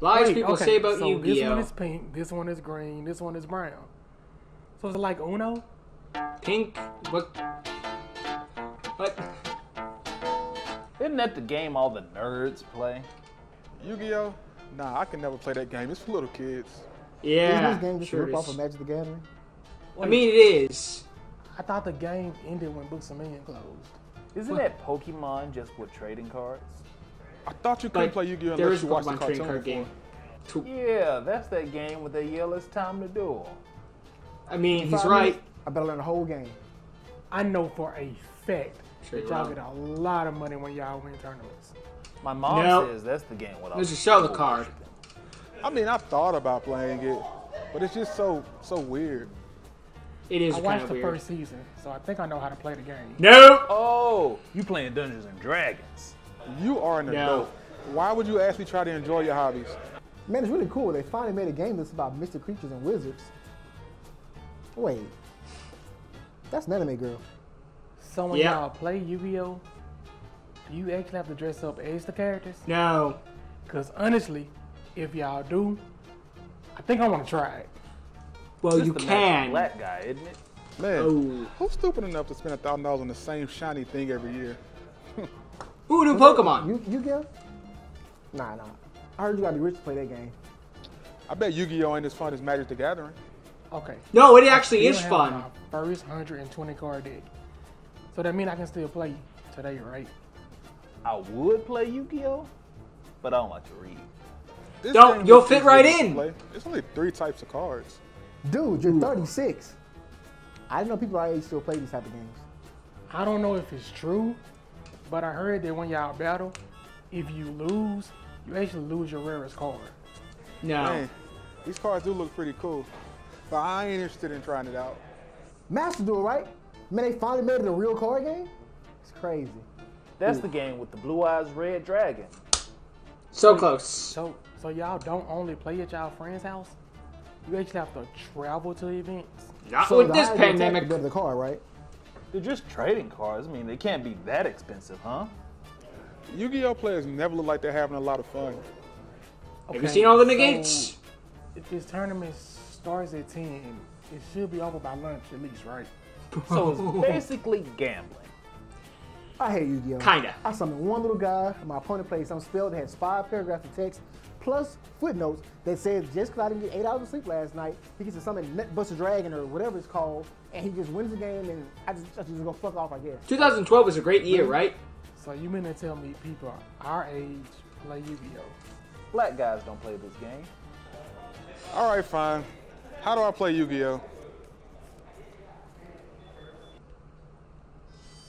Lies Wait, people okay, say about so Yu-Gi-Oh. This one is pink. This one is green. This one is brown. So it's like Uno. Pink. What? What? Isn't that the game all the nerds play? Yu-Gi-Oh? Nah, I can never play that game. It's for little kids. Yeah. Isn't this game just sure a rip it off is. of Magic the Gathering? I mean, it is. I thought the game ended when Books a Million closed. Isn't that Pokemon just with trading cards? I thought you couldn't play Yu-Gi-Oh there unless is you watched the cartoon card game. Two- Yeah, that's that game with they yell it's time to duel. I mean, he's Five right. minutes, I better learn the whole game. I know for a fact Sure that you're y'all wrong. get a lot of money when y'all win tournaments. My mom No. says that's the game with Let's the just show the card. I mean, I've thought about playing it, but it's just so so weird. It is I watched of the weird. first season, so I think I know how to play the game. No. Oh, you playing Dungeons and Dragons? You are an No. adult. Why would you actually try to enjoy your hobbies? Man, it's really cool. They finally made a game that's about mystic creatures and wizards. Wait, that's an anime girl. So when Yeah. y'all play Yu-Gi-Oh, you actually have to dress up as the characters? No. Because honestly, if y'all do, I think I want to try it. Well, Just you the magic can. Black guy, isn't it? Man, Oh. who's stupid enough to spend a thousand dollars on the same shiny thing every year? Ooh, new Pokemon. You you get? Nah, nah. I heard you gotta be rich to play that game. I bet Yu-Gi-Oh ain't as fun as Magic the Gathering. Okay. No, it actually Still is have fun. my First 120 card deck. So that means I can still play today, right? I would play Yu-Gi-Oh, but I don't like to read. This Don't- game you'll fit right in. play. It's only three types of cards. Dude, you're 36. I didn't know people our age still play these type of games. I don't know if it's true, but I heard that when y'all battle, if you lose, you actually lose your rarest card. No. Man, these cards do look pretty cool, but I ain't interested in trying it out. Master Duel, right? Man, they finally made it a real card game? It's crazy. That's the game with the blue eyes red dragon. So close. So, so y'all don't only play at y'all friend's house. You actually have to travel to events. Not So with the this higher the attack, pandemic. The better the card, right? They're just trading cards. I mean, they can't be that expensive, huh? Yu-Gi-Oh players never look like they're having a lot of fun. Have you seen all the so negates? If this tournament starts at 10, it should be over by lunch at least, right? So it's basically gambling. I hate Yu-Gi-Oh. Kinda. I summoned one little guy, and my opponent played some spell that has five paragraphs of text, plus footnotes that says just because I didn't get eight hours of sleep last night, he gets to summon Netbuster Dragon or whatever it's called, and he just wins the game, and I just, I just gonna fuck off, I guess. 2012 was a great year, right? So you mean to tell me people our age play Yu-Gi-Oh? Black guys don't play this game. All right, fine. How do I play Yu-Gi-Oh?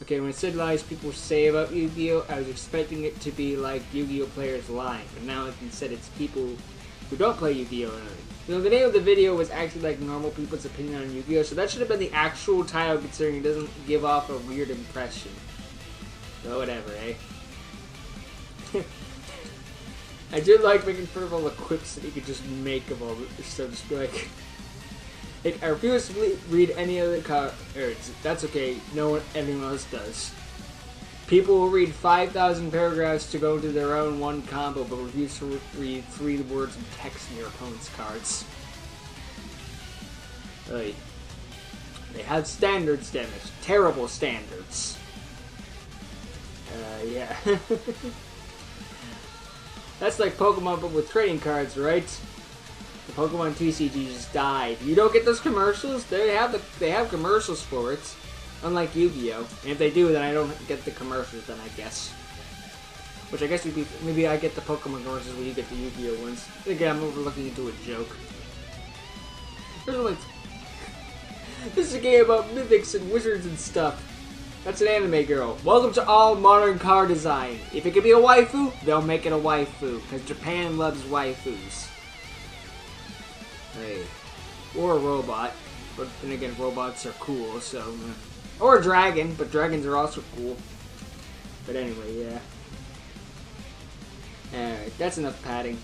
Okay, when it said lies people say about Yu-Gi-Oh, I was expecting it to be like Yu-Gi-Oh players lying, but now instead it's people who don't play Yu-Gi-Oh. You know, the name of the video was actually like normal people's opinion on Yu-Gi-Oh, so that should have been the actual title, considering it doesn't give off a weird impression. So whatever, eh? I did like making fun of all the quips that you could just make of all the so just be like. Like, I refuse to read any of the cards. That's okay. No one, anyone else does. People will read 5,000 paragraphs to go to their own one combo, but refuse to re- read three words of text in your opponent's cards. Oy. They have standards, damage. Terrible standards. Uh, yeah. That's like Pokemon, but with trading cards, right? Pokemon TCG just died. You don't get those commercials. They have the they have commercials for it, unlike Yu-Gi-Oh. And if they do, then I don't get the commercials. Then I guess, which I guess would be maybe I get the Pokemon commercials when you get the Yu-Gi-Oh ones. Again, I'm overlooking into a joke. There's this is a game about mythics and wizards and stuff. That's an anime girl. Welcome to all modern car design. If it could be a waifu, they'll make it a waifu, because Japan loves waifus. Hey. Or a robot. But then again, robots are cool, so. eh. Or a dragon, but dragons are also cool. But anyway, yeah. Alright, that's enough padding.